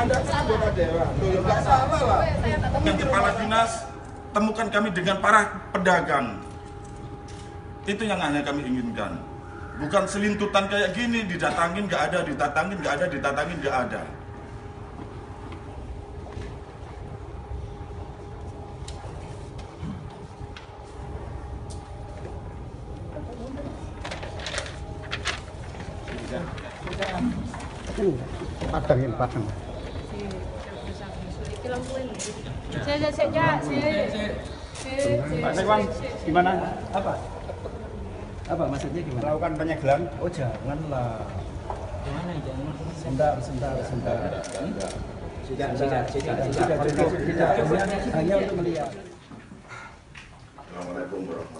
Anda kan anggota. Loh, nggak salah lah. dengan kepala dinas temukan kami dengan para pedagang itu yang hanya kami inginkan bukan selintutan kayak gini didatangin nggak ada didatangin nggak ada didatangin nggak ada Padang ini padang. Saya saya saya Pak Sekwan, gimana? Apa? Apa maksudnya gimana? Melakukan penyegelan? Oh janganlah. Gimana jangan Sebentar, sebentar, sebentar. Tidak, tidak, tidak, Tidak, tidak, tidak. Hanya untuk melihat. Assalamualaikum warahmatullahi wabarakatuh